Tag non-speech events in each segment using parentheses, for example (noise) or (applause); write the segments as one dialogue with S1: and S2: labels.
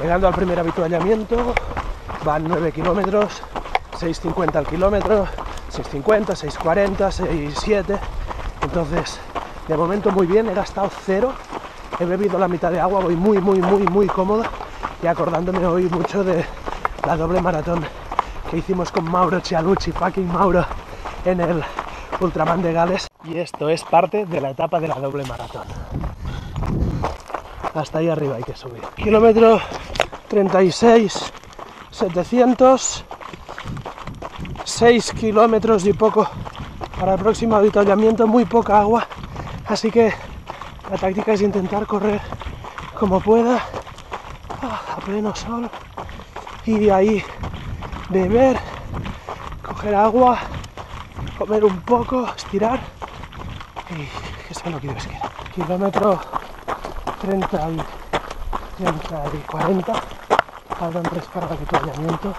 S1: Llegando al primer avituallamiento, van 9 kilómetros, 6.50 al kilómetro, 6.50, 6.40, 6.7. Entonces, de momento muy bien, he gastado cero, he bebido la mitad de agua, voy muy, muy, muy, muy cómodo y acordándome hoy mucho de la doble maratón que hicimos con Mauro Cialucci, fucking Mauro, en el Ultraman de Gales. Y esto es parte de la etapa de la doble maratón. Hasta ahí arriba hay que subir. Kilómetro 36, 700, 6 kilómetros y poco para el próximo avituallamiento, muy poca agua, así que la táctica es intentar correr como pueda a pleno sol y ahí beber, coger agua, comer un poco, estirar y que sea lo que Dios quiera. Kilómetro 30 y, 30 y 40, faltan tres para el avituallamiento,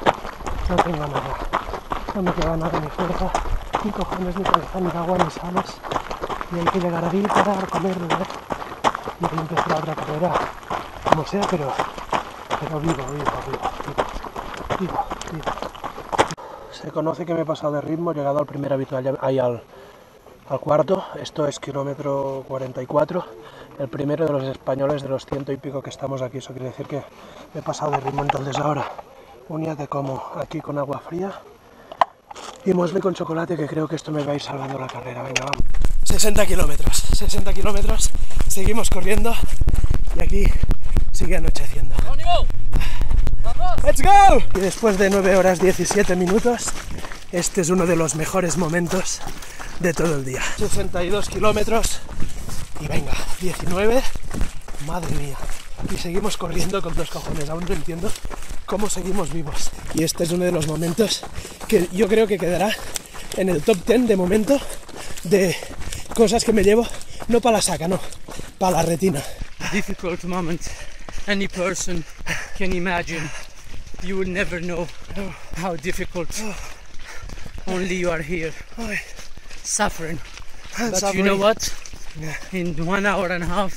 S1: no tengo nada, no me queda nada ni fuerza, ni cojones, ni cabeza, ni agua, ni salas, y hay que llegar ahí, parar, comer, y empezar otra carrera, como sea, pero, pero vivo, vivo, vivo, vivo, vivo, vivo. Se conoce que me he pasado de ritmo, he llegado al primer habitual, ahí al, al cuarto, esto es kilómetro 44, el primero de los españoles de los ciento y pico que estamos aquí, eso quiere decir que he pasado de ritmo, entonces ahora uníate como aquí con agua fría y muesle con chocolate que creo que esto me va a ir salvando la carrera, venga vamos. 60 kilómetros, 60 kilómetros, seguimos corriendo y aquí sigue anocheciendo. ¡Let's go! Y después de 9 horas 17 minutos, este es uno de los mejores momentos de todo el día. 62 kilómetros y venga, 19, madre mía. Y seguimos corriendo con dos cojones, aún no entiendo cómo seguimos vivos. Y este es uno de los momentos que yo creo que quedará en el top 10 de momento de cosas que me llevo, no para la saca, no, para la retina.
S2: difficult moment any person can imagine. You will never know how difficult. Only you are here Suffering. But
S1: suffering.
S2: you know what?
S1: Yeah.
S2: In one hour and a half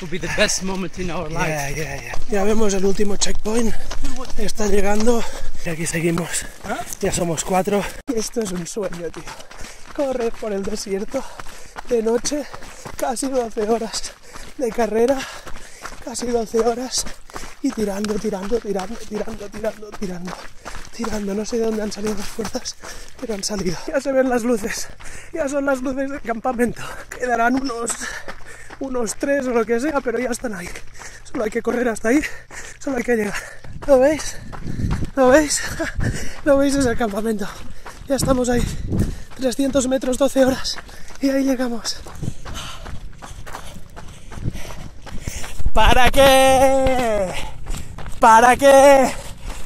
S2: will be the best moment in our life.
S1: Ya, ya, ya. Ya vemos el último checkpoint. Está llegando. Y aquí seguimos. Ya somos cuatro. Esto es un sueño, tío. Correr por el desierto de noche, casi 12 horas de carrera, casi 12 horas. Y tirando, tirando, tirando, tirando, tirando, tirando. Tirando, no sé de dónde han salido las fuerzas, pero han salido. Ya se ven las luces, ya son las luces del campamento. Quedarán unos unos tres o lo que sea, pero ya están ahí. Solo hay que correr hasta ahí, solo hay que llegar. ¿Lo veis? ¿Lo veis? (laughs) ¿Lo veis? Es el campamento. Ya estamos ahí. 300 metros, 12 horas. Y ahí llegamos. ¿Para qué? ¿Para qué?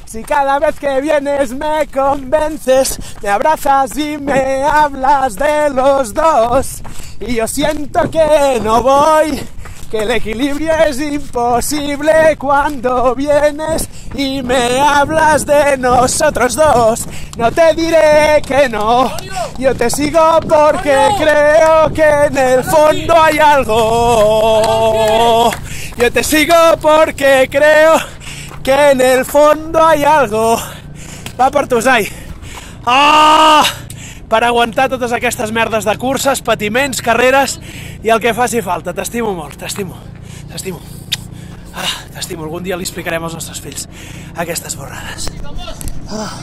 S1: Si cada vez que vienes me convences, me abrazas y me hablas de los dos. Y yo siento que no voy, que el equilibrio es imposible cuando vienes y me hablas de nosotros dos. No te diré que no, yo te sigo porque creo que en el fondo hay algo. Yo te sigo porque creo que en el fondo hay algo. Va per tu, Zai. Ah! Per aguantar totes aquestes merdes de curses, patiments, carreres i el que faci falta. T'estimo molt, t'estimo. T'estimo. Ah, t'estimo. Algun dia li explicarem als nostres fills aquestes borrades. Ah.